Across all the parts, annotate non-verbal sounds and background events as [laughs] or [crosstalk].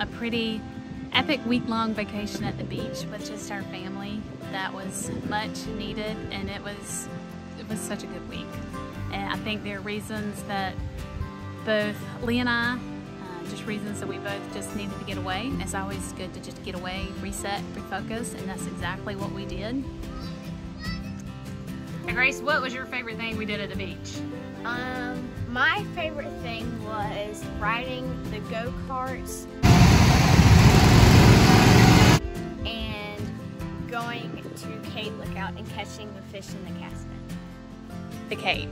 a pretty epic week-long vacation at the beach with just our family. That was much needed and it was it was such a good week. And I think there are reasons that both Lee and I, uh, just reasons that we both just needed to get away. It's always good to just get away, reset, refocus, and that's exactly what we did. Hey Grace, what was your favorite thing we did at the beach? Um, my favorite thing was riding the go-karts Lookout and catching the fish in the Casper. The Cape.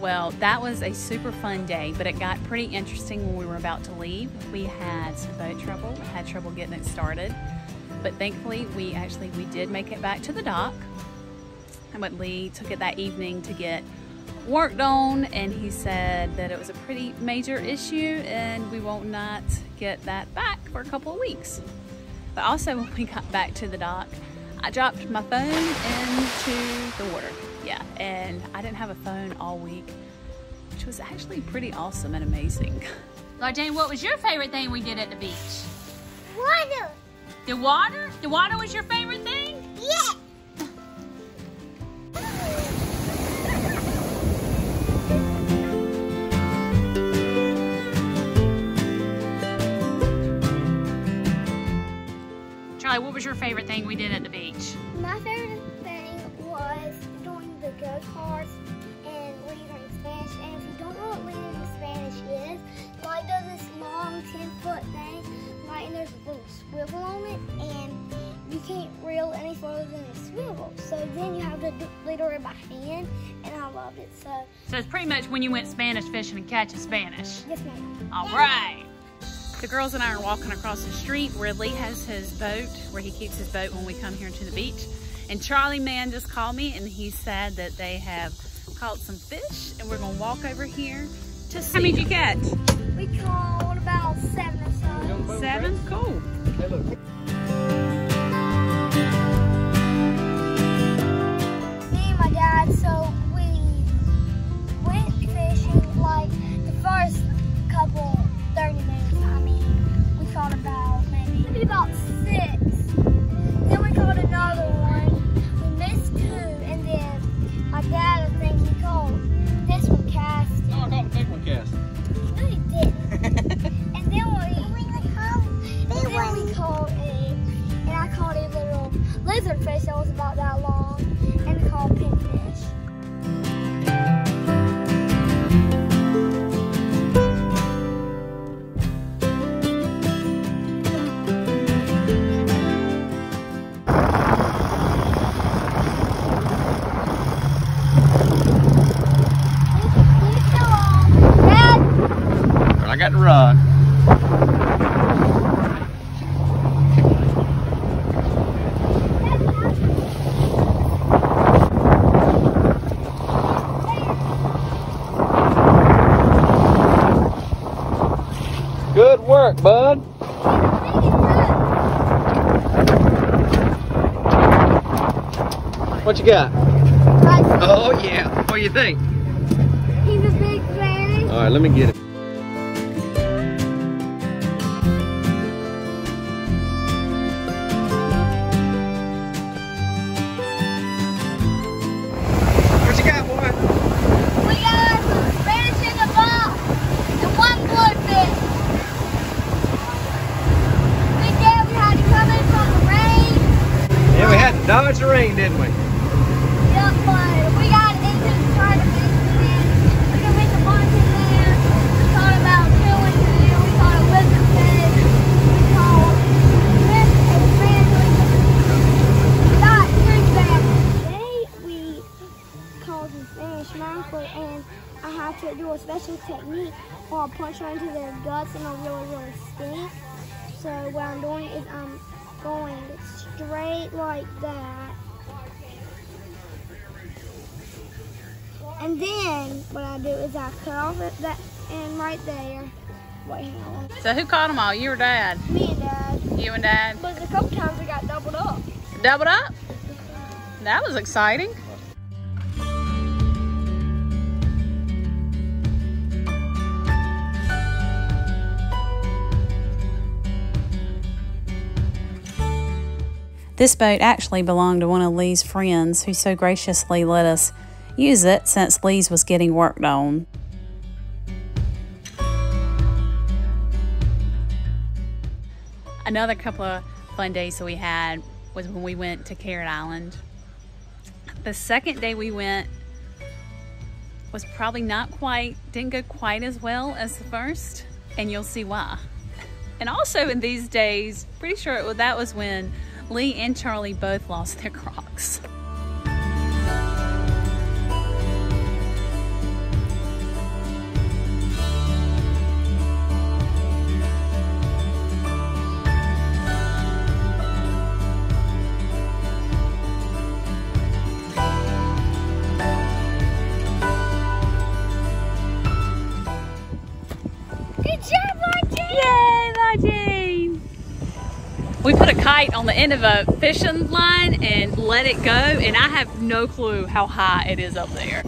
Well, that was a super fun day, but it got pretty interesting when we were about to leave. We had some boat trouble, had trouble getting it started, but thankfully we actually, we did make it back to the dock. And what Lee took it that evening to get worked on and he said that it was a pretty major issue and we won't not get that back for a couple of weeks. But also [laughs] when we got back to the dock, I dropped my phone into the water. Yeah, and I didn't have a phone all week, which was actually pretty awesome and amazing. Like Jane, what was your favorite thing we did at the beach? Water! The water? The water was your favorite thing? What was your favorite thing we did at the beach? My favorite thing was doing the go-karts and learning Spanish. And if you don't know what learning Spanish is, like does this long 10-foot thing, right, and there's a little swivel on it, and you can't reel any further than the swivel. So then you have to do, it by hand, and I loved it. So, So it's pretty much when you went Spanish fishing and catching Spanish. yes ma'am. All right. The girls and I are walking across the street where Lee has his boat, where he keeps his boat when we come here to the beach. And Charlie Man just called me and he said that they have caught some fish and we're gonna walk over here to see. How many did you catch? We caught about seven or so. Seven? Cool. me and my dad, so bud. What you got? Oh yeah. What do you think? he's a big fan. All right, let me get it. Yeah, to dodge the rain, didn't we? Yep, but we got into the tournament we make a bunch there. We caught about there. We a bass. Today we caught some Spanish and I have to do a special technique where I'll punch right into their guts and they'll really, really stink. So what I'm doing is I'm going straight like that. And then what I do is I cut off it that end right there. Wait, hang on. So who caught them all? You or Dad? Me and Dad. You and Dad? But a couple times we got doubled up. Doubled up? That was exciting. This boat actually belonged to one of Lee's friends who so graciously let us use it since Lee's was getting worked on. Another couple of fun days that we had was when we went to Carrot Island. The second day we went was probably not quite, didn't go quite as well as the first, and you'll see why. And also in these days, pretty sure it, that was when Lee and Charlie both lost their Crocs. We put a kite on the end of a fishing line and let it go, and I have no clue how high it is up there.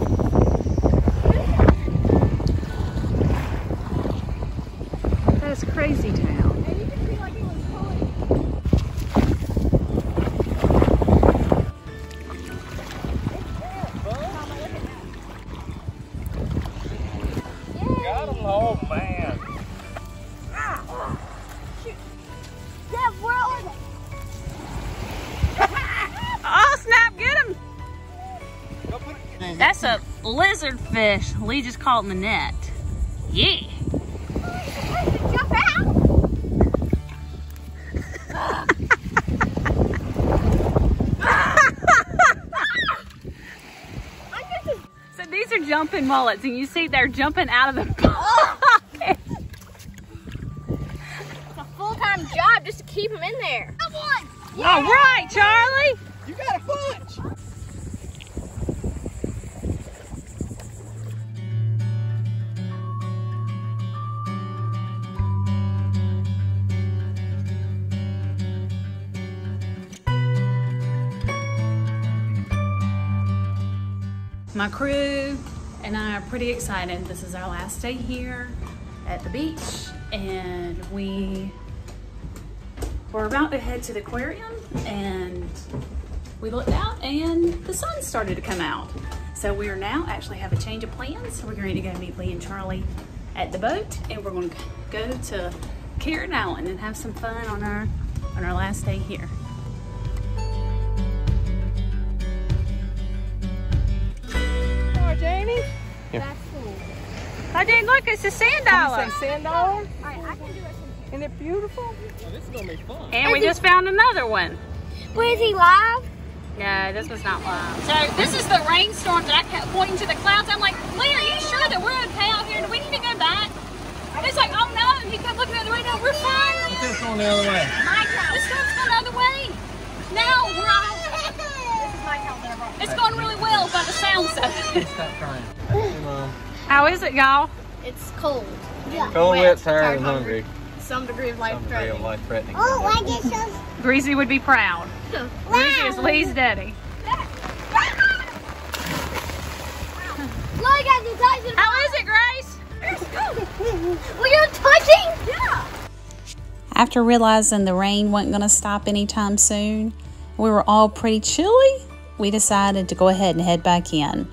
Lizard fish. Lee just caught in the net. Yeah. Jump out. I get to So these are jumping mullets, and you see they're jumping out of the [laughs] pocket. It's a full-time job just to keep them in there. I won. All right, Charlie. You got a punch. My crew and I are pretty excited. This is our last day here at the beach, and we were about to head to the aquarium, and we looked out, and the sun started to come out. So we are now actually have a change of plans. We're going to go meet Lee and Charlie at the boat, and we're going to go to Carrot Island and have some fun on our on our last day here. Hi, Jamie. That's cool. I didn't look. It's a sand dollar. sand dollar? All right, I can do it. Isn't it beautiful? Well, this is going to be fun. And we just found another one. But is he live? No, this was not live. So this is the rainstorm that I kept pointing to the clouds. I'm like, Lee, are you sure that we're okay out here? Do we need to go back? And he's like, oh no. And he kept looking at the window. We're fine. This going the other way. My The storm's going the other way. Now we're [laughs] out. It's going really well by the of it. Stop crying. Hey, Mom. How is it, y'all? It's cold. Yeah. Cold, Wet, wet, tired, tired, and hungry. Some degree of life Some degree of threatening. life threatening. Oh, I get some. [laughs] Greasy would be proud. [laughs] Greasy is Lee's daddy. Look at the Tyson. How is it, Grace? [laughs] We are touching. Yeah. After realizing the rain wasn't going to stop anytime soon, we were all pretty chilly. We decided to go ahead and head back in.